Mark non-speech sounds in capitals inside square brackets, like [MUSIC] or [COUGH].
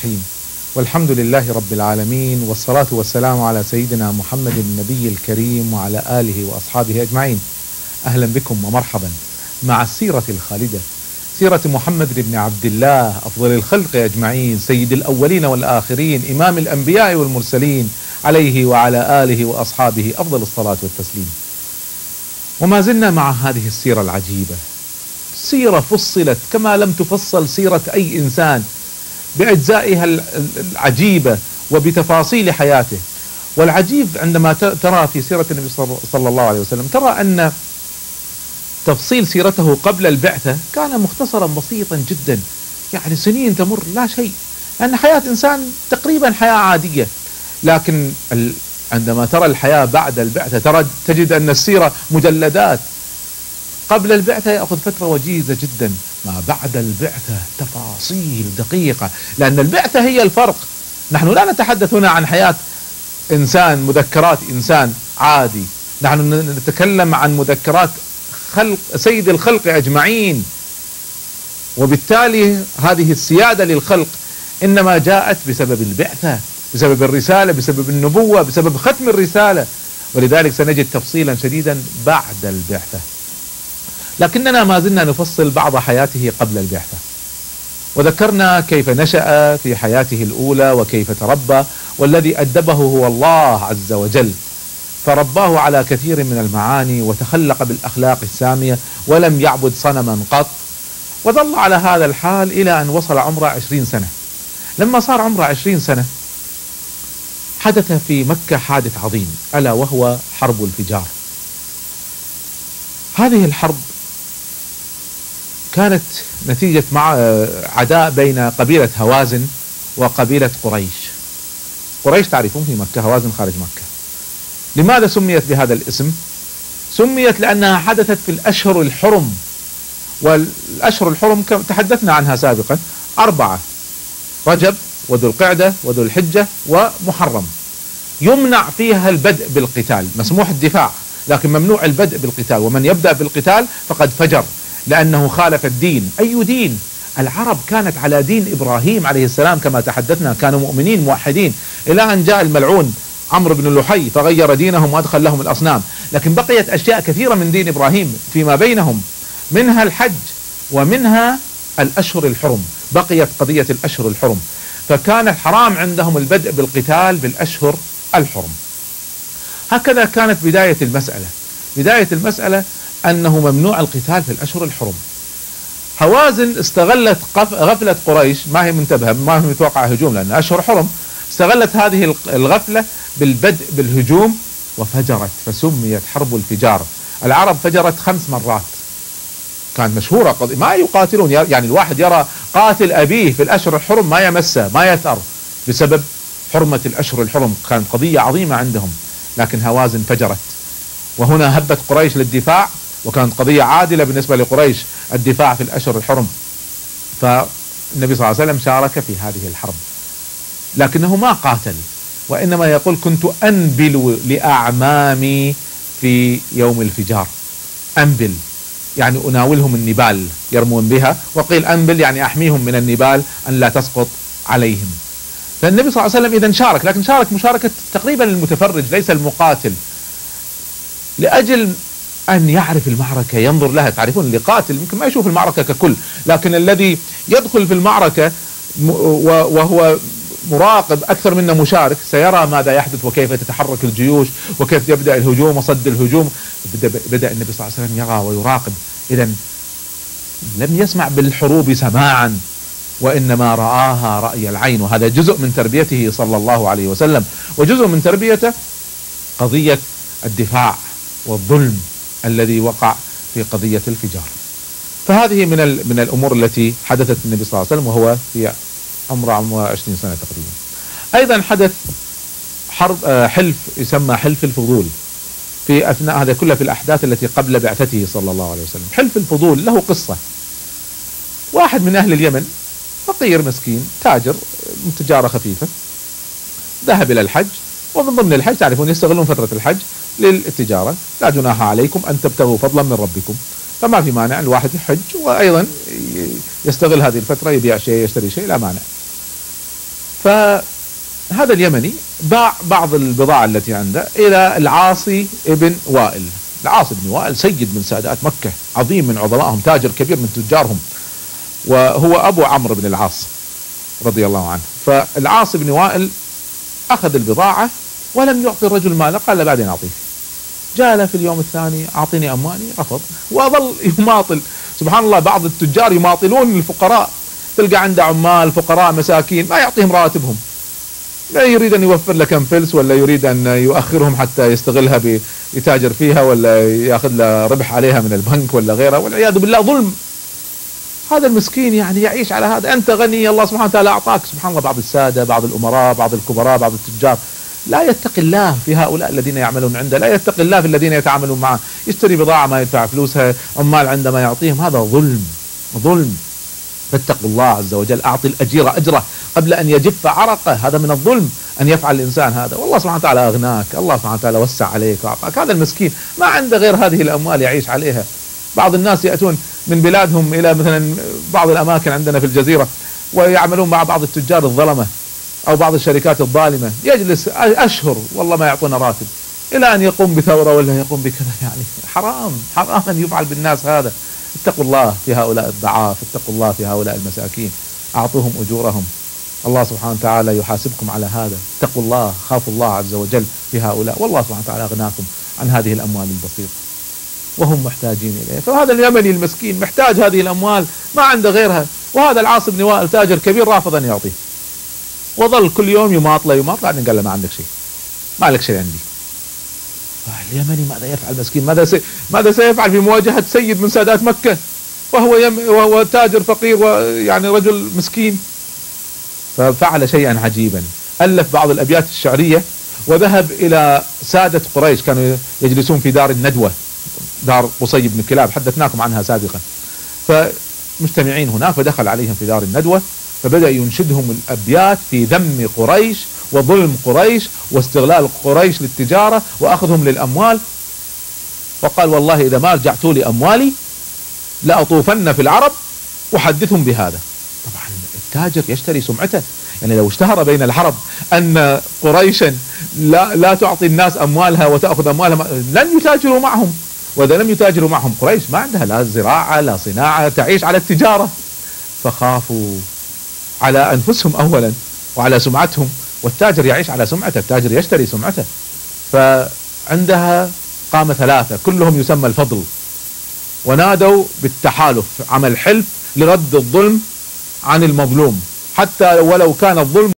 الرحيم. والحمد لله رب العالمين والصلاة والسلام على سيدنا محمد النبي الكريم وعلى آله وأصحابه أجمعين. أهلا بكم ومرحبا مع السيرة الخالدة سيرة محمد بن عبد الله أفضل الخلق أجمعين سيد الأولين والآخرين إمام الأنبياء والمرسلين عليه وعلى آله وأصحابه أفضل الصلاة والتسليم. وما زلنا مع هذه السيرة العجيبة. سيرة فصلت كما لم تفصل سيرة أي إنسان. بأجزائها العجيبة وبتفاصيل حياته. والعجيب عندما ترى في سيرة النبي صلى الله عليه وسلم ترى أن تفصيل سيرته قبل البعثة كان مختصرا بسيطا جدا. يعني سنين تمر لا شيء. لأن حياة إنسان تقريبا حياة عادية. لكن عندما ترى الحياة بعد البعثة ترى تجد أن السيرة مجلدات. قبل البعثة يأخذ فترة وجيزة جدا. ما بعد البعثة تفاصيل دقيقة لأن البعثة هي الفرق. نحن لا نتحدث هنا عن حياة إنسان مذكرات إنسان عادي. نحن نتكلم عن مذكرات خلق سيد الخلق أجمعين. وبالتالي هذه السيادة للخلق إنما جاءت بسبب البعثة بسبب الرسالة بسبب النبوة بسبب ختم الرسالة. ولذلك سنجد تفصيلا شديدا بعد البعثة. لكننا ما زلنا نفصل بعض حياته قبل البعثة. وذكرنا كيف نشأ في حياته الأولى وكيف تربى والذي أدبه هو الله عز وجل. فرباه على كثير من المعاني وتخلق بالأخلاق السامية ولم يعبد صنما قط. وظل على هذا الحال إلى أن وصل عمره عشرين سنة. لما صار عمره عشرين سنة حدث في مكة حادث عظيم ألا وهو حرب الفجار. هذه الحرب كانت نتيجة مع عداء بين قبيلة هوازن وقبيلة قريش. قريش تعرفون في مكة هوازن خارج مكة. لماذا سميت بهذا الاسم؟ سميت لأنها حدثت في الأشهر الحرم والأشهر الحرم تحدثنا عنها سابقا أربعة رجب وذو القعدة وذو الحجة ومحرم. يمنع فيها البدء بالقتال مسموح الدفاع لكن ممنوع البدء بالقتال ومن يبدأ بالقتال فقد فجر. لأنه خالف الدين. أي دين؟ العرب كانت على دين إبراهيم عليه السلام كما تحدثنا كانوا مؤمنين موحدين. إلى أن جاء الملعون عمرو بن لحي فغير دينهم وأدخل لهم الأصنام. لكن بقيت أشياء كثيرة من دين إبراهيم فيما بينهم. منها الحج ومنها الأشهر الحرم. بقيت قضية الأشهر الحرم. فكان الحرام عندهم البدء بالقتال بالأشهر الحرم. هكذا كانت بداية المسألة. بداية المسألة أنه ممنوع القتال في الأشهر الحرم. هوازن استغلت غفلة قريش ما هي منتبهة ما هي متوقعة هجوم لأن أشهر حرم استغلت هذه الغفلة بالبدء بالهجوم وفجرت فسميت حرب الفجار. العرب فجرت خمس مرات. كانت مشهورة قضية ما يقاتلون يعني الواحد يرى قاتل أبيه في الأشهر الحرم ما يمسه ما يثأر بسبب حرمة الأشهر الحرم. كانت قضية عظيمة عندهم لكن هوازن فجرت. وهنا هبت قريش للدفاع وكانت قضية عادلة بالنسبة لقريش الدفاع في الأشهر الحرم. فالنبي صلى الله عليه وسلم شارك في هذه الحرب. لكنه ما قاتل وإنما يقول كنت أنبل لأعمامي في يوم الفجار. أنبل يعني أناولهم النبال يرمون بها. وقيل أنبل يعني أحميهم من النبال أن لا تسقط عليهم. فالنبي صلى الله عليه وسلم إذا شارك لكن شارك مشاركة تقريبا المتفرج ليس المقاتل. لأجل أن يعرف المعركة ينظر لها. تعرفون اللي قاتل يمكن ما يشوف المعركة ككل لكن الذي يدخل في المعركة وهو مراقب أكثر منه مشارك سيرى ماذا يحدث وكيف تتحرك الجيوش وكيف يبدأ الهجوم وصد الهجوم. بدأ النبي صلى الله عليه وسلم يرى ويراقب. إذا لم يسمع بالحروب سماعا وإنما رآها رأي العين. وهذا جزء من تربيته صلى الله عليه وسلم. وجزء من تربيته قضية الدفاع والظلم. الذي وقع في قضية الفجار. فهذه من من الأمور التي حدثت النبي صلى الله عليه وسلم وهو في عمره عمره 20 سنة تقريبا. أيضا حدث حرب آه، حلف يسمى حلف الفضول في أثناء هذا كله في الأحداث التي قبل بعثته صلى الله عليه وسلم. حلف الفضول له قصة. واحد من أهل اليمن فقير مسكين تاجر تجارة خفيفة ذهب إلى الحج ومن ضمن الحج تعرفون يستغلون فترة الحج للتجارة. لا جناح عليكم أن تبتغوا فضلا من ربكم. فما في مانع الواحد يحج وأيضا يستغل هذه الفترة يبيع شيء يشتري شيء لا مانع. فهذا اليمني باع بعض البضاعة التي عنده إلى العاصي ابن وائل. العاصي بن وائل سيد من سادات مكة عظيم من عظمائهم تاجر كبير من تجارهم. وهو أبو عمرو بن العاص رضي الله عنه. فالعاص بن وائل أخذ البضاعة ولم يعطي الرجل ماله. قال له بعدين أعطيه. جاء له في اليوم الثاني أعطيني أموالي رفض وظل [LAUGHS] يماطل. سبحان الله بعض التجار يماطلون الفقراء. تلقى عنده عمال فقراء مساكين ما يعطيهم راتبهم. لا يريد أن يوفر له كم فلس ولا يريد أن يؤخرهم حتى يستغلها يتاجر فيها ولا يأخذ له ربح عليها من البنك ولا غيره. والعياذ بالله ظلم. هذا المسكين يعني يعيش على هذا. أنت غني الله سبحانه وتعالى أعطاك. سبحان الله بعض السادة بعض الأمراء بعض الكبراء بعض التجار. لا يتقي الله في هؤلاء الذين يعملون عنده لا يتقي الله في الذين يتعاملون معه. يشتري بضاعة ما يدفع فلوسها عمال عندما يعطيهم هذا ظلم ظلم. فاتقوا الله عز وجل أعطي الأجير أجره قبل أن يجف عرقه هذا من الظلم أن يفعل الإنسان هذا. والله سبحانه وتعالى أغناك الله سبحانه وتعالى وسع عليك وأعطاك. هذا المسكين ما عنده غير هذه الأموال يعيش عليها. بعض الناس يأتون من بلادهم إلى مثلا بعض الأماكن عندنا في الجزيرة ويعملون مع بعض التجار الظلمة. أو بعض الشركات الظالمة. يجلس أشهر والله ما يعطونا راتب. إلى أن يقوم بثورة ولا يقوم بكذا [LAUGHS] يعني حرام حرام أن يفعل بالناس هذا. اتقوا الله في هؤلاء الضعاف اتقوا الله في هؤلاء المساكين. أعطوهم أجورهم. الله سبحانه وتعالى يحاسبكم على هذا. اتقوا الله خافوا الله عز وجل في هؤلاء. والله سبحانه وتعالى أغناكم عن هذه الأموال البسيطة. وهم محتاجين اليه فهذا اليمني المسكين محتاج هذه الأموال ما عنده غيرها. وهذا العاص بن وائل تاجر كبير رافض ان يعطيه. وظل كل يوم يماطله يماطله بعدين قال له ما عندك شيء. ما لك شيء عندي. اليمني ماذا يفعل مسكين؟ ماذا سي... ماذا سيفعل في مواجهة سيد من سادات مكة؟ وهو يم... وهو تاجر فقير ويعني رجل مسكين. ففعل شيئا عجيبا. ألف بعض الأبيات الشعرية وذهب إلى سادة قريش كانوا يجلسون في دار الندوة دار قصي بن كلاب حدثناكم عنها سابقا. فمجتمعين هناك فدخل عليهم في دار الندوة. فبدأ ينشدهم الأبيات في ذم قريش وظلم قريش واستغلال قريش للتجارة وأخذهم للأموال. وقال والله إذا ما رجعتوا لي أموالي لأطوفن في العرب وحدثهم بهذا. طبعا التاجر يشتري سمعته. يعني لو اشتهر بين العرب أن قريشا لا, لا تعطي الناس أموالها وتأخذ أموالها لن يتاجروا معهم. وإذا لم يتاجروا معهم قريش ما عندها لا زراعة لا صناعة تعيش على التجارة. فخافوا. على أنفسهم أولا وعلى سمعتهم والتاجر يعيش على سمعته التاجر يشتري سمعته. فعندها قام ثلاثة كلهم يسمى الفضل. ونادوا بالتحالف عمل حلف لرد الظلم عن المظلوم. حتى ولو كان الظلم